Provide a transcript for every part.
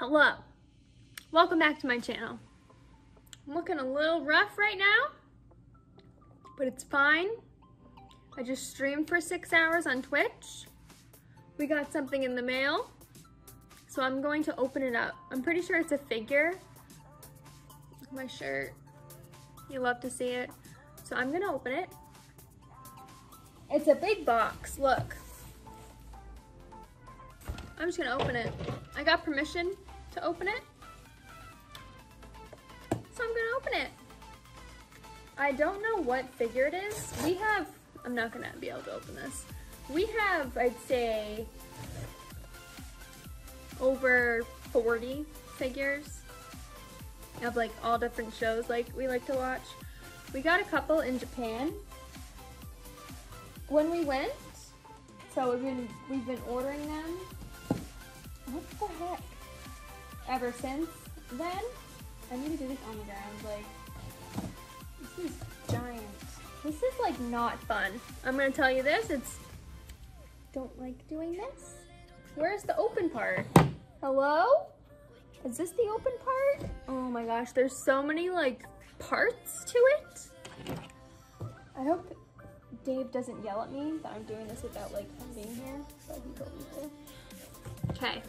Hello, welcome back to my channel. I'm looking a little rough right now, but it's fine. I just streamed for six hours on Twitch. We got something in the mail, so I'm going to open it up. I'm pretty sure it's a figure. My shirt, you love to see it. So I'm gonna open it. It's a big box, look. I'm just gonna open it. I got permission to open it. So I'm gonna open it. I don't know what figure it is. We have, I'm not gonna be able to open this. We have, I'd say, over 40 figures of like all different shows like we like to watch. We got a couple in Japan when we went. So we've been we've been ordering them. What the heck? Ever since then, I need to do this on the ground. Like this is giant. This is like not fun. I'm gonna tell you this. It's don't like doing this. Where's the open part? Hello? Is this the open part? Oh my gosh, there's so many like parts to it. I hope Dave doesn't yell at me that I'm doing this without like him being here, but he told me to. Okay,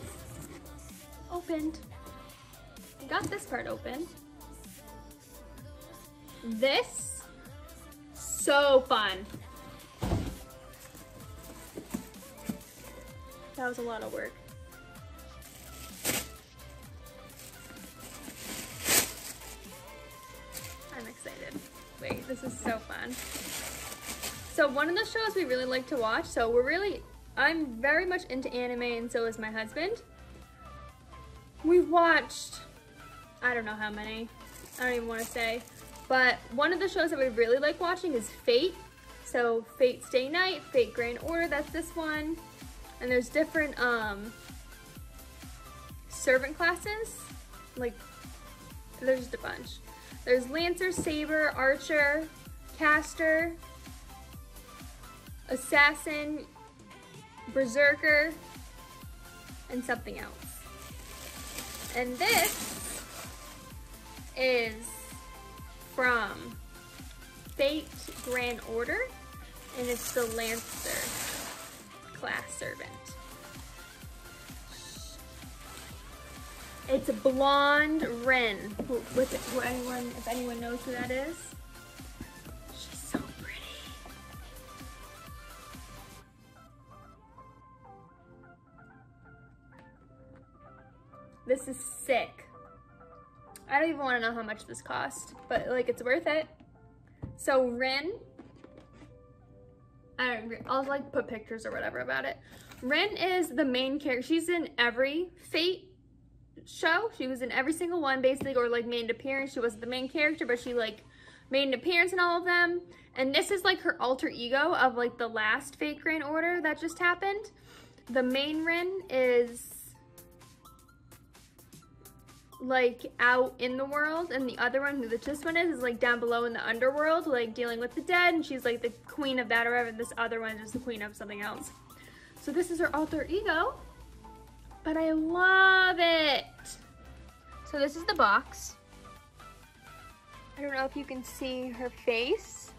opened. Got this part open. This, so fun. That was a lot of work. I'm excited. Wait, this is so fun. So one of the shows we really like to watch, so we're really, I'm very much into anime and so is my husband. We've watched, I don't know how many, I don't even want to say, but one of the shows that we really like watching is Fate. So Fate Stay Night, Fate Grand Order, that's this one. And there's different um, servant classes, like there's just a bunch. There's Lancer, Saber, Archer, Caster, Assassin, Berserker, and something else. And this is from Fate Grand Order, and it's the Lancer class servant. It's a blonde Rin. With who anyone, if anyone knows who that is. This is sick. I don't even want to know how much this cost, but like it's worth it. So Rin, I don't, I'll like put pictures or whatever about it. Rin is the main character. She's in every Fate show. She was in every single one basically or like made an appearance. She wasn't the main character but she like made an appearance in all of them. And this is like her alter ego of like the last Fate Grand Order that just happened. The main Rin is like out in the world and the other one who this one is is like down below in the underworld like dealing with the dead and she's like the queen of that or whatever this other one is the queen of something else so this is her alter ego but I love it. So this is the box. I don't know if you can see her face.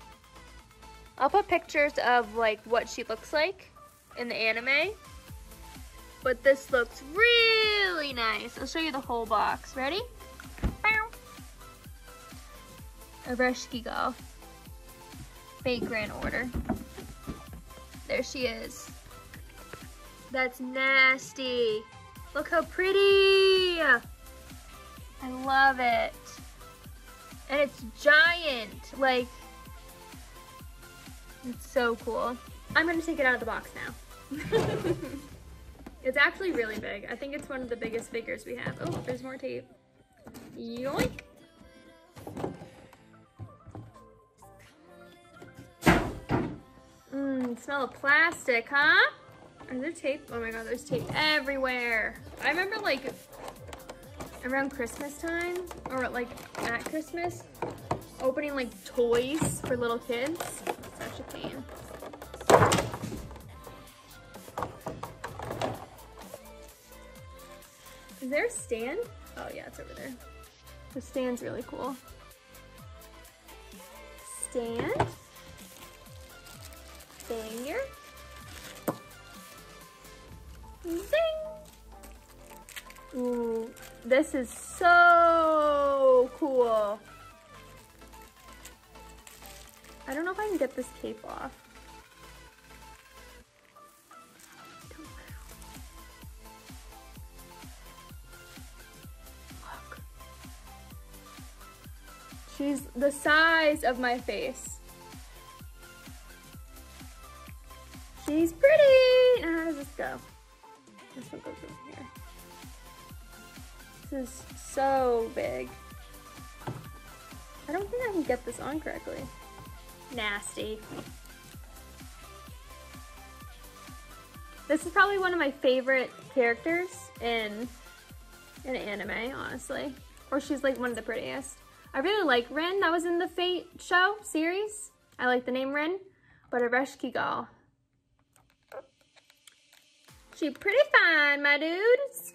I'll put pictures of like what she looks like in the anime. But this looks really nice. I'll show you the whole box. Ready? Ereshkigal. Fate Grand Order. There she is. That's nasty. Look how pretty. I love it. And it's giant. Like, it's so cool. I'm gonna take it out of the box now. it's actually really big. I think it's one of the biggest figures we have. Oh, there's more tape. Yoink. Mmm, smell of plastic, huh? Are there tape? Oh my god, there's tape everywhere. I remember like around Christmas time or like at Christmas opening like toys for little kids. Such a pain. There a stand? Oh yeah, it's over there. The stand's really cool. Stand. Finger. Zing! Ooh, this is so cool. I don't know if I can get this cape off. She's the size of my face. She's pretty. Now how does this go? This one goes over here. This is so big. I don't think I can get this on correctly. Nasty. This is probably one of my favorite characters in an anime, honestly. Or she's like one of the prettiest. I really like Rin. That was in the Fate show series. I like the name Rin. But Ereshkigal. She pretty fine, my dudes.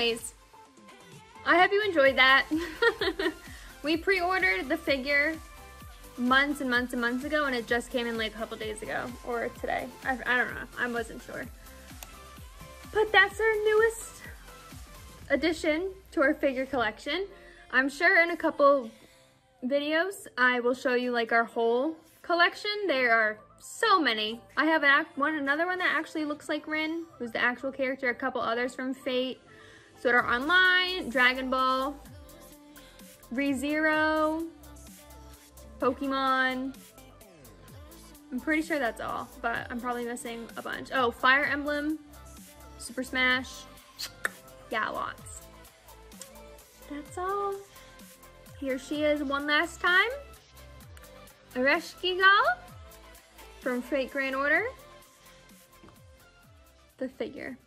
Anyways, I hope you enjoyed that. we pre-ordered the figure months and months and months ago and it just came in like a couple days ago or today. I, I don't know. I wasn't sure. But that's our newest addition to our figure collection. I'm sure in a couple videos I will show you like our whole collection. There are so many. I have an one another one that actually looks like Rin, who's the actual character, a couple others from Fate, Sword Art Online, Dragon Ball, ReZero, Pokemon. I'm pretty sure that's all, but I'm probably missing a bunch. Oh, Fire Emblem, Super Smash. Yeah, lots. That's all. Here she is one last time. Ereshkigal from Fate Grand Order. The figure.